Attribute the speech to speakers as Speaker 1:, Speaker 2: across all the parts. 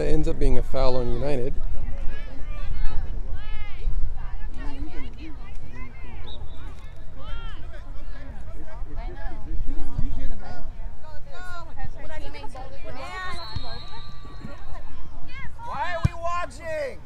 Speaker 1: that ends up being a foul on United.
Speaker 2: Why are we watching?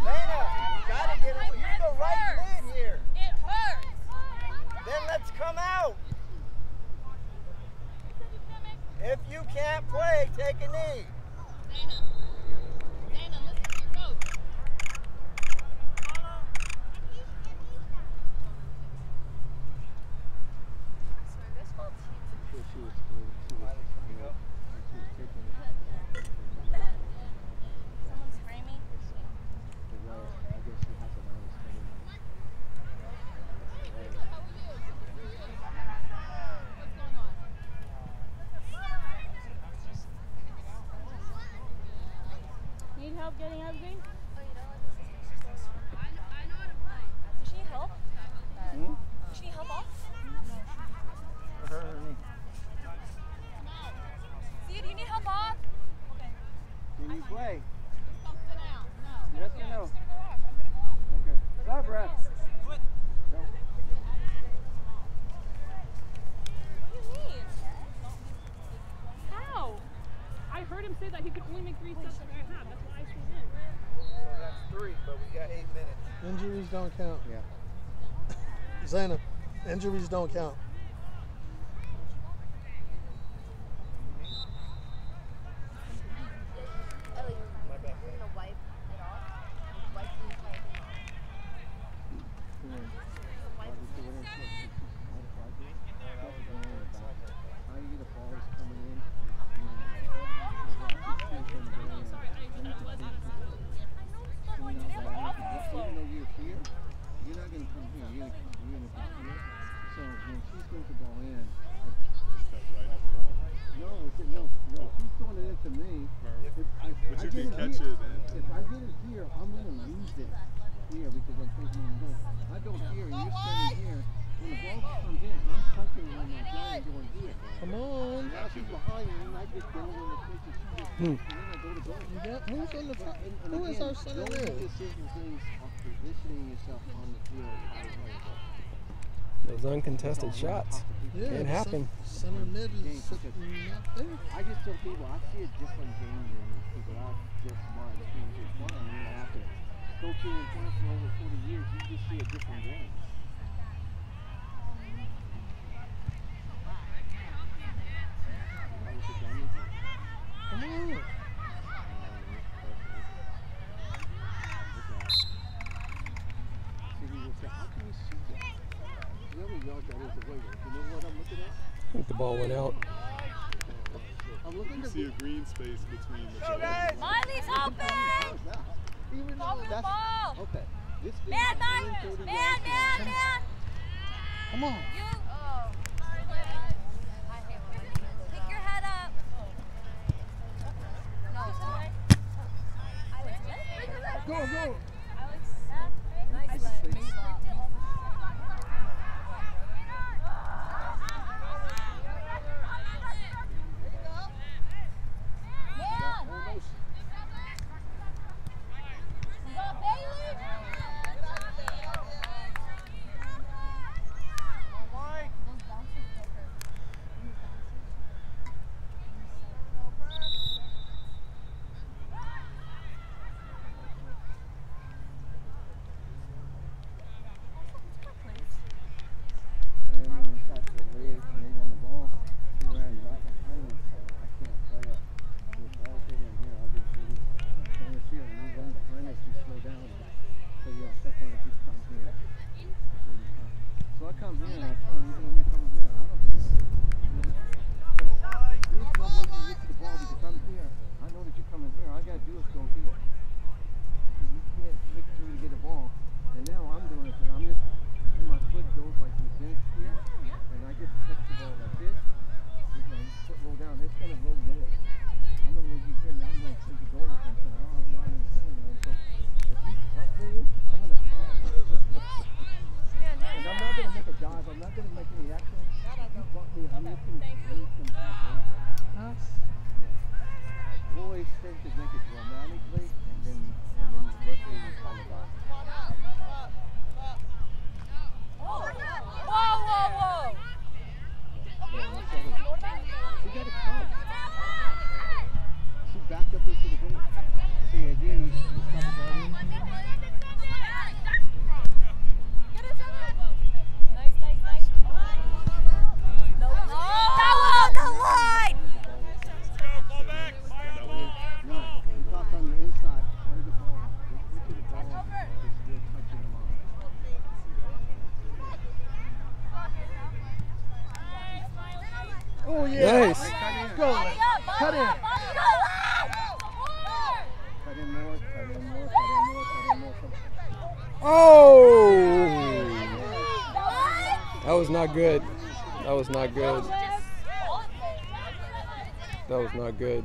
Speaker 2: Lena, you gotta get it. You're the right mid here.
Speaker 3: It hurts.
Speaker 2: Then let's come out. If you can't play, take a knee.
Speaker 3: Someone spray me. What's going on?
Speaker 4: Need help getting everything?
Speaker 3: Does she need help?
Speaker 2: Hmm?
Speaker 3: Does she need help off?
Speaker 2: For her or me?
Speaker 3: See, do you need help off? Okay.
Speaker 2: Can you play?
Speaker 3: Stop, sit down. No.
Speaker 2: Yes or
Speaker 3: Yeah,
Speaker 2: no?
Speaker 3: I'm just gonna go off. I'm gonna go off.
Speaker 2: Okay. Stop, ref. Go.
Speaker 3: What do you mean?
Speaker 4: How? I heard him say that he could only make three steps at a half. That's why I switched in.
Speaker 2: So that's three, but we got eight minutes.
Speaker 5: Injuries don't count.
Speaker 2: Yeah.
Speaker 5: Zayna, injuries don't count.
Speaker 6: Throwing it into me. If I,
Speaker 7: But
Speaker 6: I
Speaker 7: you
Speaker 6: get
Speaker 7: can
Speaker 6: it
Speaker 7: catch
Speaker 6: here,
Speaker 7: it and-
Speaker 6: If I get it here, I'm gonna lose it here because I'm taking my goal. I go here and you're standing here. When the ball comes in, I'm punching it on my guy and going here.
Speaker 5: Come on.
Speaker 6: Now she's behind me and I just go in the face and she just,
Speaker 5: Hmm.
Speaker 6: and then I go to goal.
Speaker 5: You got, who's on the
Speaker 6: But-
Speaker 5: front?
Speaker 6: and- and
Speaker 5: Who is
Speaker 6: again,
Speaker 5: our center
Speaker 6: those
Speaker 5: mid?
Speaker 6: decision things of positioning yourself on the field.
Speaker 1: Those uncontested shots.
Speaker 5: Yeah,
Speaker 1: Can't happen.
Speaker 5: Center mid is sitting not there.
Speaker 6: I just tell people I see a different game than people out just my experience is fun. I mean, after coaching and playing for over 40 years, you just see a different game. That was a dummy.
Speaker 5: Come on.
Speaker 6: See, he will say, how can you see that? The other yard that is away. You know what I'm looking at?
Speaker 1: I think the ball went out.
Speaker 6: I'm looking
Speaker 7: You see a green space between the
Speaker 2: Go, guys.
Speaker 3: Miley's helping!
Speaker 6: Even though
Speaker 3: the
Speaker 6: that's
Speaker 3: ball!
Speaker 6: okay. This
Speaker 3: Man, man! Man, man, man!
Speaker 5: Come on.
Speaker 3: You. that didn't make any action.
Speaker 6: You bought
Speaker 3: me a hundred from
Speaker 6: Huh?
Speaker 3: Roy to make
Speaker 2: it.
Speaker 6: Oh, yeah.
Speaker 1: Nice.
Speaker 6: Cut in. Go. Cut in. Cut in more, cut in more, cut in more.
Speaker 1: Oh! That was not good. That was not good. That was not good.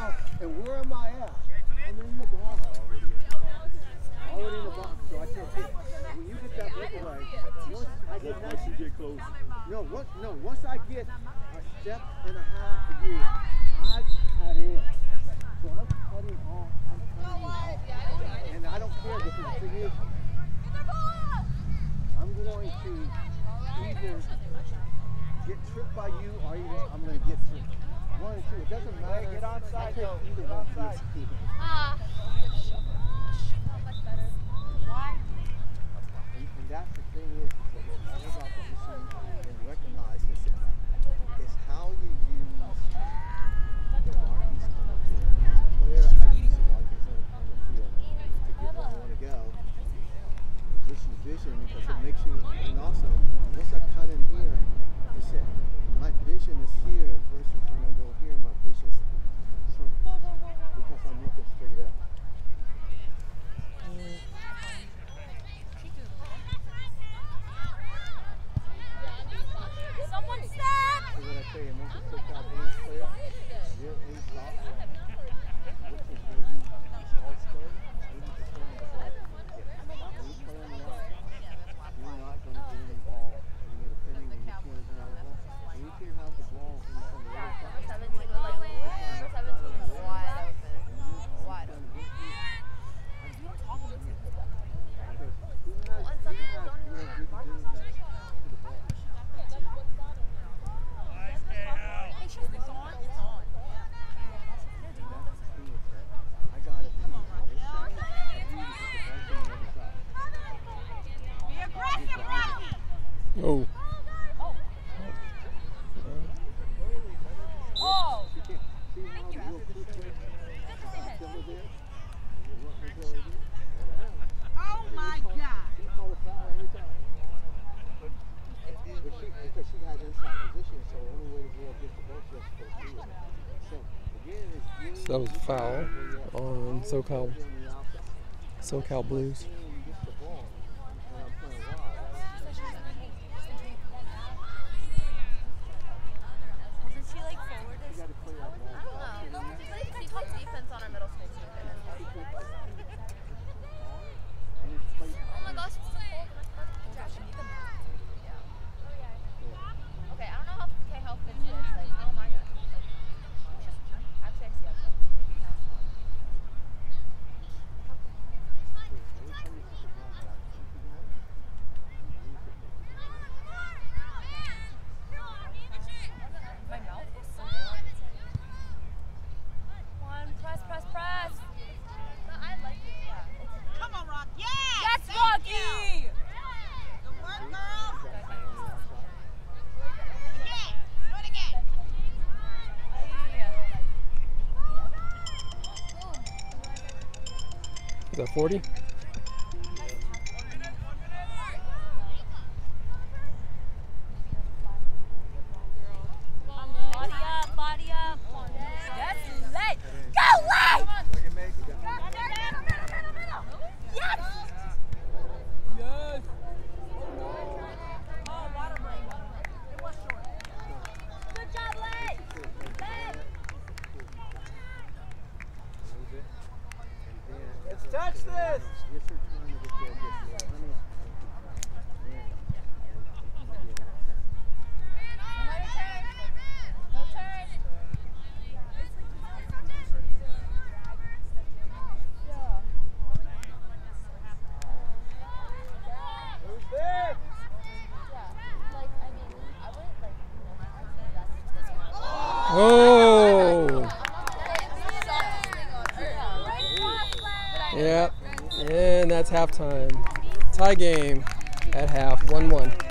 Speaker 6: I'm going to either get tripped by you or either I'm going to get tripped. One or two. It doesn't matter.
Speaker 2: Get
Speaker 6: outside.
Speaker 2: though.
Speaker 6: Either
Speaker 2: get onside.
Speaker 3: Ah.
Speaker 6: And that's the thing is, that
Speaker 3: was
Speaker 6: a foul
Speaker 1: on SoCal SoCal Blues.
Speaker 6: that
Speaker 1: 40?
Speaker 2: Touch this!
Speaker 1: Halftime. Tie game at half, 1 1.